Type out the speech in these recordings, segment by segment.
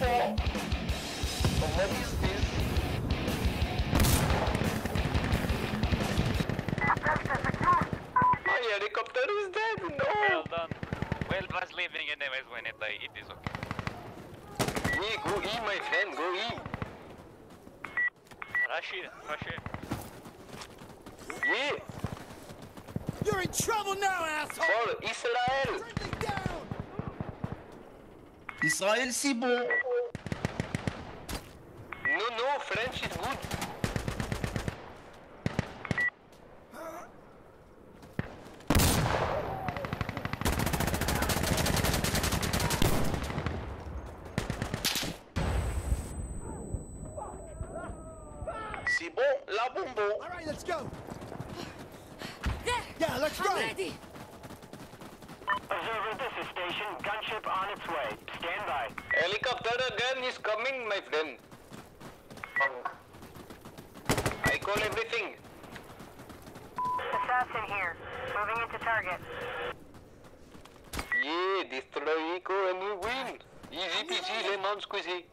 So what is this? My helicopter is dead. No. Well done. Well, was leaving anyways when it died. It is okay. Yeah, go E, my friend. Go E. Rush in, rush in. Yeah. You're in trouble now, asshole! For Israel. Friendly down! Israël, c'est bon. No, no, French is good. C'est bon, la bonbon. All right, let's go! There! Yeah, let's I'm go! ready! Observer, this is station. Gunship on its way. Stand by. Helicopter again is coming, my friend. I call everything. Assassin here. Moving into target. Yeah, destroy Echo and we win. Easy peasy, lemon squeezy.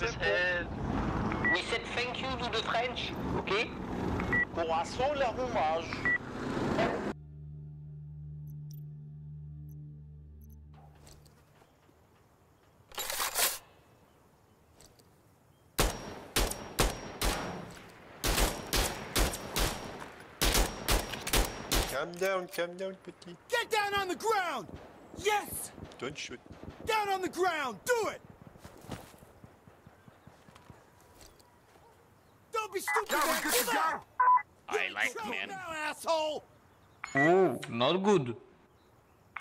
Head. We said thank you to the French, okay? Coração leur hommage. Calm down, calm down, petit. Get down on the ground! Yes! Don't shoot. Down on the ground! Do it! Be stupid, man! Give up! You're I in like trouble men. now, asshole! Oh, not good.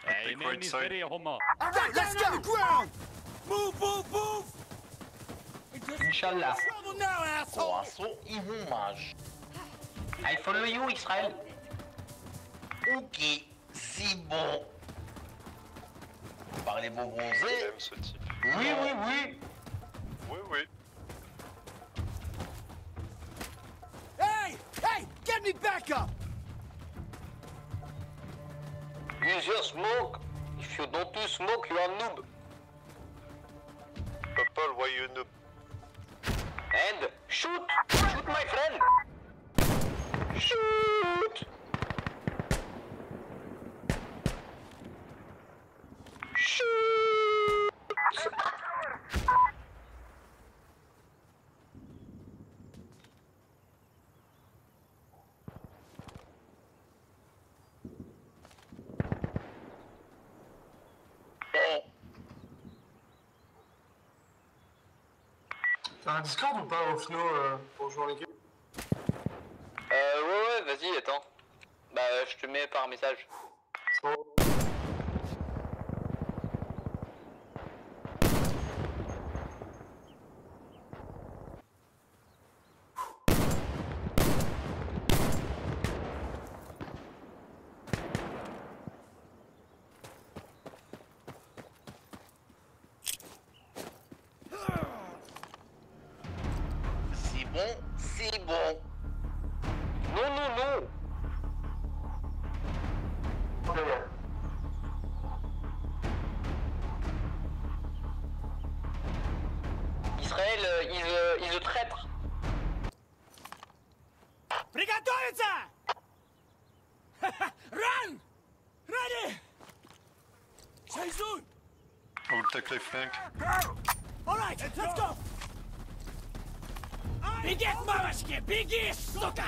Hey, think man we're is inside. very homo. Get down on the ground! Move, move, move! Inch'Allah. Trouble now, asshole! Coração e hommage. I follow you, Israel. Ok, c'est bon. Parlez vos bronzés. J'aime ce type. Oui, oui, oui. Oui, oui. Me back up! Use your smoke. If you don't use smoke, you are noob. Purple, why you noob? And shoot! Shoot, my friend! Shoot! Shoot! T'as un Discord ou pas au FNO euh, pour jouer en équipe Euh, ouais, ouais, vas-y, attends. Bah, je te mets par message. Bon. bon, c'est bon. Non, non, non! Israël, euh, il, euh, il est traître. Приготовиться! Run! Ready! Chase I will take left flank. All right, let's go! Беги к мамочке! Беги, сука!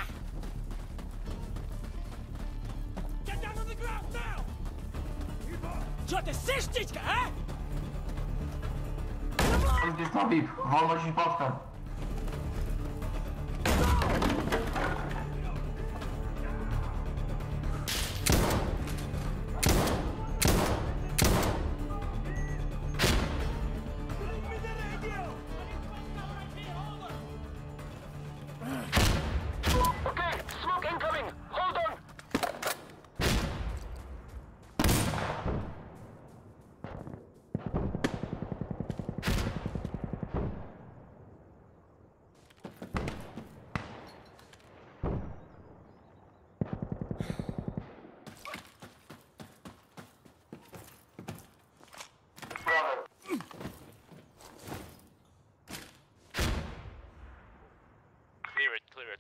Чё ты слышишь, титька, а? Он здесь побит. Вам очень повтор.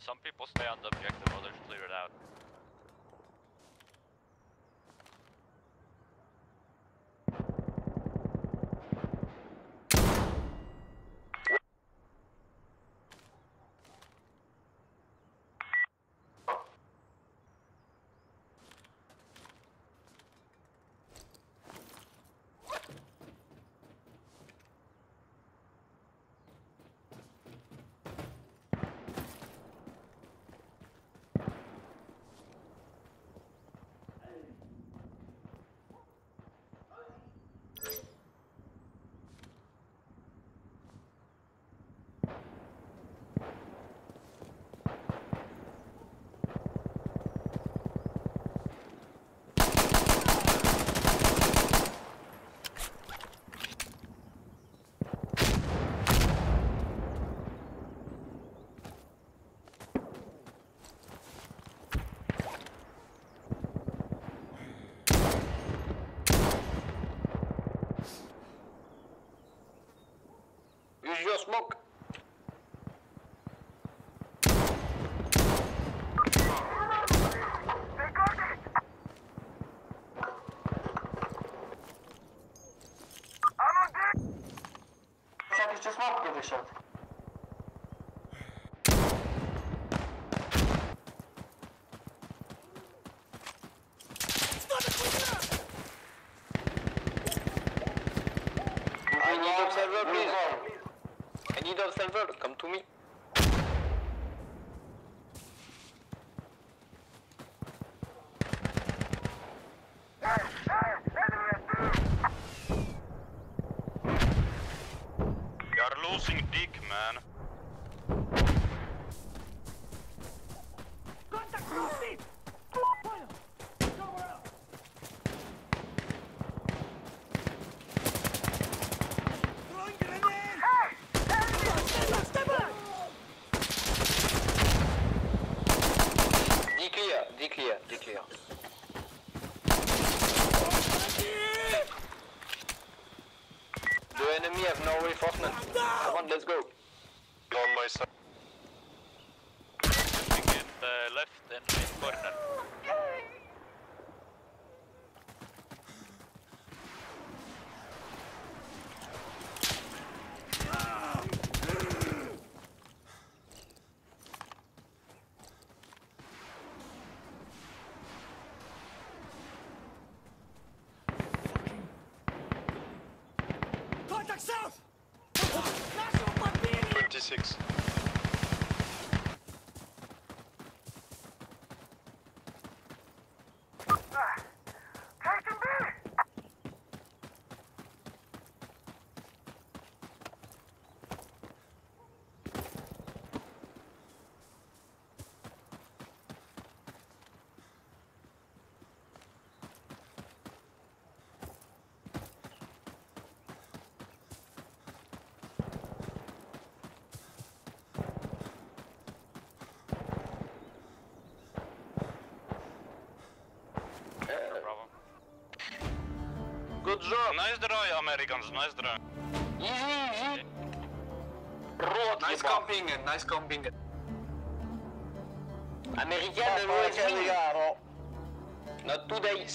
Some people stay on the objective, others clear it out. Use your smoke. Shot is just smoke, get a shot. I need observer, please. I need observer. Come to me. Dick, man. Enemy have no. Come on, let's go. On my side. Shooting in the left and right corner. Contact south! Beanie! 26. Ah. No problem. Good job. Nice draw, Americans, nice draw. Easy, easy. Nice camping, nice camping. Americaine, no is Not today.